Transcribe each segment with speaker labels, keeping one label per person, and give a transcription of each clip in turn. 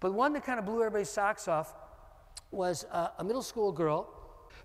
Speaker 1: But one that kind of blew everybody's socks off was uh, a middle school girl.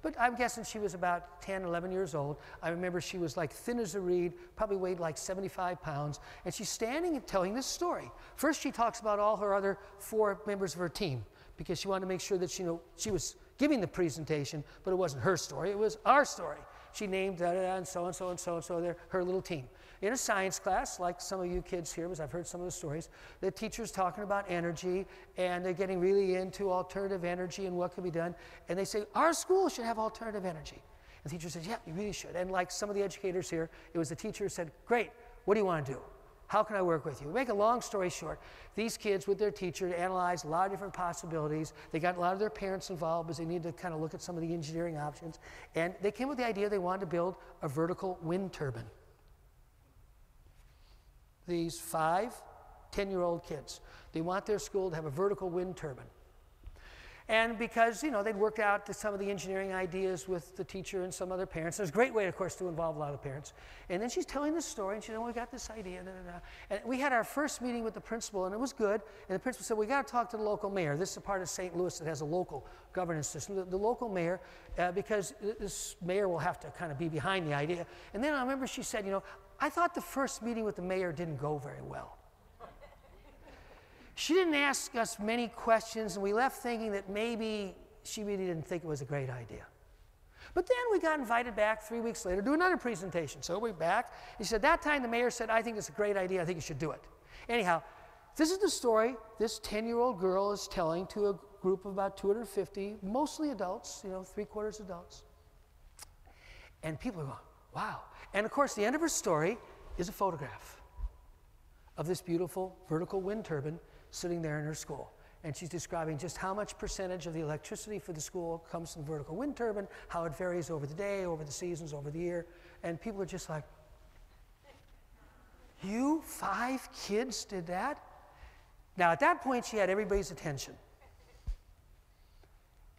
Speaker 1: But I'm guessing she was about 10, 11 years old. I remember she was like thin as a reed, probably weighed like 75 pounds. And she's standing and telling this story. First, she talks about all her other four members of her team because she wanted to make sure that she, know, she was giving the presentation, but it wasn't her story, it was our story. She named da, da, da, and so and so and so and so, there, her little team. In a science class, like some of you kids here, because I've heard some of the stories, the teacher's talking about energy and they're getting really into alternative energy and what can be done. And they say, Our school should have alternative energy. And the teacher says, Yeah, you really should. And like some of the educators here, it was the teacher who said, Great, what do you want to do? How can I work with you? Make a long story short, these kids with their teacher analyzed a lot of different possibilities. They got a lot of their parents involved because they needed to kind of look at some of the engineering options. And they came with the idea they wanted to build a vertical wind turbine. These five 10 year old kids, they want their school to have a vertical wind turbine. And because, you know, they'd worked out some of the engineering ideas with the teacher and some other parents. There's a great way, of course, to involve a lot of parents. And then she's telling this story, and she said, oh, we got this idea. Da, da, da. And we had our first meeting with the principal, and it was good. And the principal said, we got to talk to the local mayor. This is a part of St. Louis that has a local governance system. The, the local mayor, uh, because this mayor will have to kind of be behind the idea. And then I remember she said, you know, I thought the first meeting with the mayor didn't go very well. She didn't ask us many questions, and we left thinking that maybe she really didn't think it was a great idea. But then we got invited back three weeks later to do another presentation. So we're back. He said, That time the mayor said, I think it's a great idea. I think you should do it. Anyhow, this is the story this 10 year old girl is telling to a group of about 250, mostly adults, you know, three quarters adults. And people are going, Wow. And of course, the end of her story is a photograph of this beautiful vertical wind turbine sitting there in her school. And she's describing just how much percentage of the electricity for the school comes from the vertical wind turbine, how it varies over the day, over the seasons, over the year. And people are just like, You five kids did that? Now, at that point, she had everybody's attention.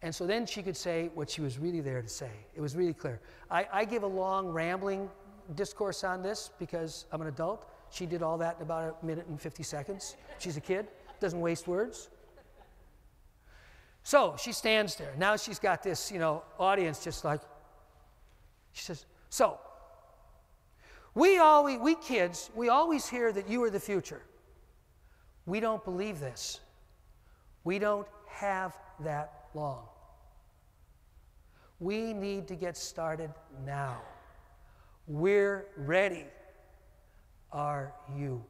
Speaker 1: And so then she could say what she was really there to say. It was really clear. I, I give a long, rambling discourse on this because I'm an adult. She did all that in about a minute and 50 seconds. She's a kid doesn't waste words. So she stands there. Now she's got this, you know, audience just like, she says, So, we always, we kids, we always hear that you are the future. We don't believe this. We don't have that long. We need to get started now. We're ready. Are you?